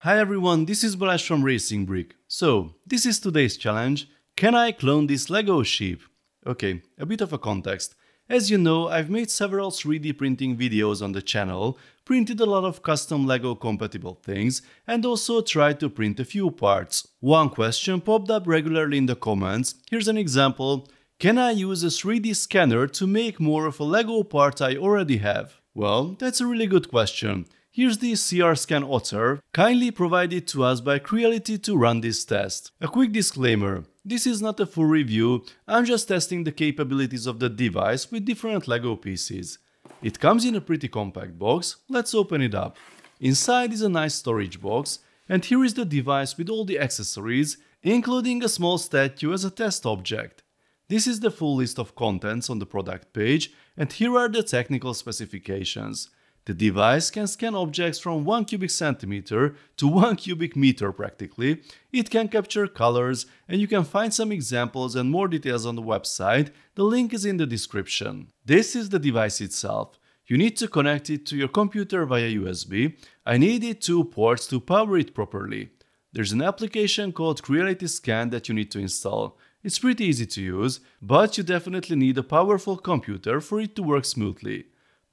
Hi everyone, this is Balázs from Racing Brick. So, this is today's challenge. Can I clone this Lego sheep? Okay, a bit of a context. As you know, I've made several 3D printing videos on the channel, printed a lot of custom LEGO compatible things, and also tried to print a few parts. One question popped up regularly in the comments, here's an example. Can I use a 3D scanner to make more of a LEGO part I already have? Well, that's a really good question. Here's the CRScan Otter, kindly provided to us by Creality to run this test. A quick disclaimer, this is not a full review, I'm just testing the capabilities of the device with different LEGO pieces. It comes in a pretty compact box, let's open it up. Inside is a nice storage box, and here is the device with all the accessories, including a small statue as a test object. This is the full list of contents on the product page and here are the technical specifications. The device can scan objects from 1 cubic centimeter to 1 cubic meter practically. It can capture colors and you can find some examples and more details on the website. The link is in the description. This is the device itself. You need to connect it to your computer via USB. I needed two ports to power it properly. There's an application called Creality Scan that you need to install. It's pretty easy to use, but you definitely need a powerful computer for it to work smoothly.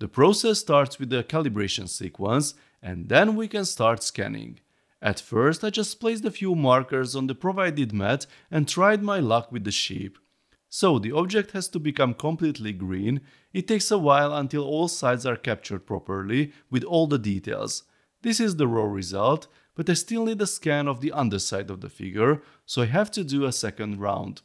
The process starts with the calibration sequence and then we can start scanning. At first I just placed a few markers on the provided mat and tried my luck with the sheep. So the object has to become completely green, it takes a while until all sides are captured properly with all the details. This is the raw result, but I still need a scan of the underside of the figure, so I have to do a second round.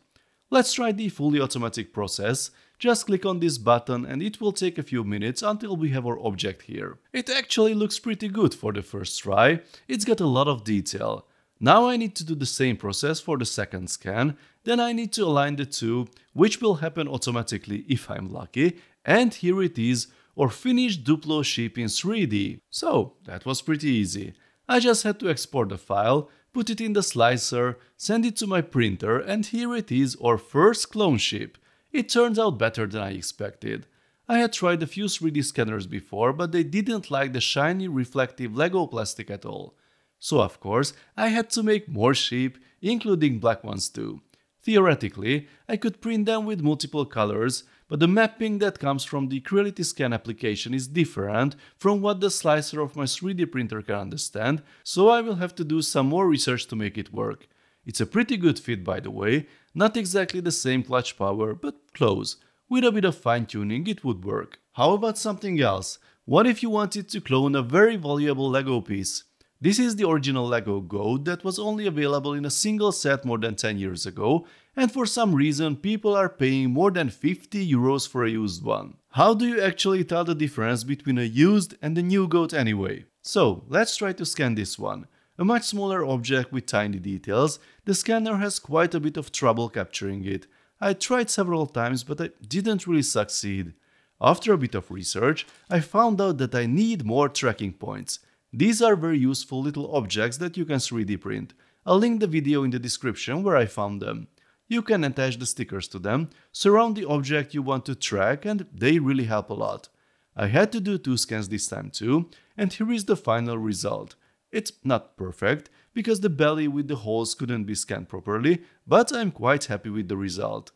Let's try the fully automatic process. Just click on this button and it will take a few minutes until we have our object here. It actually looks pretty good for the first try, it's got a lot of detail. Now I need to do the same process for the second scan, then I need to align the two, which will happen automatically if I'm lucky, and here it is, our finished Duplo ship in 3D. So that was pretty easy. I just had to export the file, put it in the slicer, send it to my printer and here it is our first clone sheep. It turns out better than I expected. I had tried a few 3D scanners before but they didn't like the shiny reflective Lego plastic at all. So of course I had to make more sheep, including black ones too. Theoretically, I could print them with multiple colors, but the mapping that comes from the Creality Scan application is different from what the slicer of my 3D printer can understand, so I will have to do some more research to make it work. It's a pretty good fit by the way, not exactly the same clutch power, but close. With a bit of fine tuning it would work. How about something else? What if you wanted to clone a very valuable Lego piece? This is the original LEGO Goat that was only available in a single set more than 10 years ago, and for some reason people are paying more than 50 euros for a used one. How do you actually tell the difference between a used and a new goat anyway? So, let's try to scan this one. A much smaller object with tiny details, the scanner has quite a bit of trouble capturing it. I tried several times but I didn't really succeed. After a bit of research, I found out that I need more tracking points. These are very useful little objects that you can 3D print. I'll link the video in the description where I found them. You can attach the stickers to them, surround the object you want to track and they really help a lot. I had to do two scans this time too, and here is the final result. It's not perfect, because the belly with the holes couldn't be scanned properly, but I'm quite happy with the result.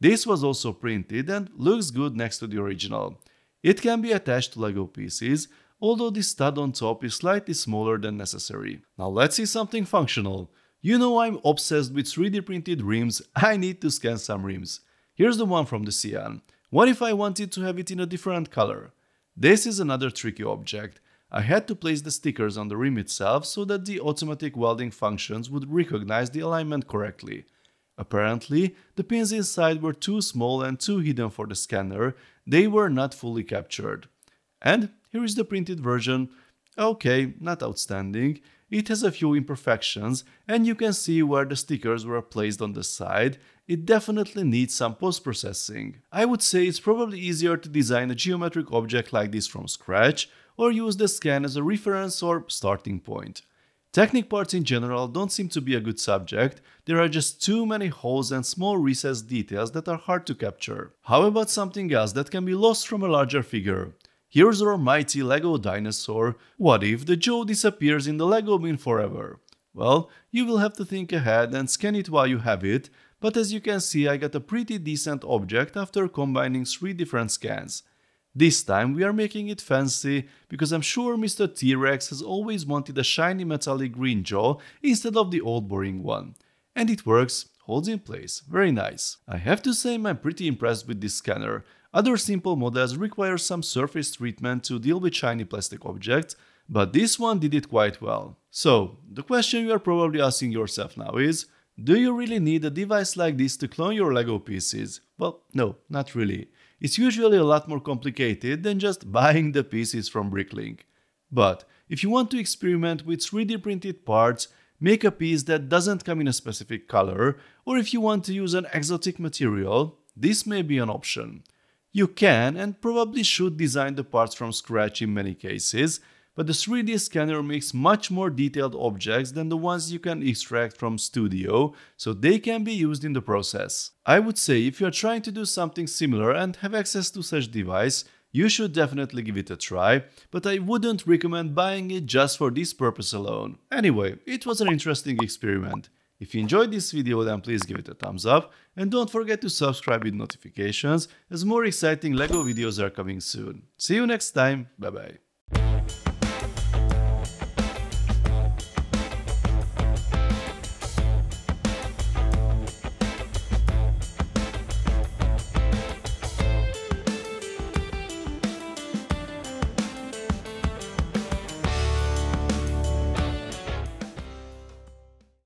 This was also printed and looks good next to the original. It can be attached to LEGO pieces, although the stud on top is slightly smaller than necessary. Now let's see something functional. You know I'm obsessed with 3D printed rims, I need to scan some rims. Here's the one from the Sian. What if I wanted to have it in a different color? This is another tricky object. I had to place the stickers on the rim itself so that the automatic welding functions would recognize the alignment correctly. Apparently, the pins inside were too small and too hidden for the scanner, they were not fully captured. And here is the printed version. Okay, not outstanding. It has a few imperfections and you can see where the stickers were placed on the side. It definitely needs some post-processing. I would say it's probably easier to design a geometric object like this from scratch or use the scan as a reference or starting point. Technic parts in general don't seem to be a good subject, there are just too many holes and small recessed details that are hard to capture. How about something else that can be lost from a larger figure? Here's our mighty Lego dinosaur. What if the jaw disappears in the Lego bin forever? Well, you will have to think ahead and scan it while you have it, but as you can see I got a pretty decent object after combining three different scans. This time we are making it fancy because I'm sure Mr. T-Rex has always wanted a shiny metallic green jaw instead of the old boring one. And it works, holds in place, very nice. I have to say I'm pretty impressed with this scanner. Other simple models require some surface treatment to deal with shiny plastic objects, but this one did it quite well. So, the question you are probably asking yourself now is, do you really need a device like this to clone your LEGO pieces? Well, no, not really. It's usually a lot more complicated than just buying the pieces from Bricklink. But if you want to experiment with 3D printed parts, make a piece that doesn't come in a specific color, or if you want to use an exotic material, this may be an option. You can and probably should design the parts from scratch in many cases, but the 3D scanner makes much more detailed objects than the ones you can extract from Studio, so they can be used in the process. I would say if you are trying to do something similar and have access to such device, you should definitely give it a try, but I wouldn't recommend buying it just for this purpose alone. Anyway, it was an interesting experiment. If you enjoyed this video then please give it a thumbs up and don't forget to subscribe with notifications as more exciting LEGO videos are coming soon. See you next time, bye bye.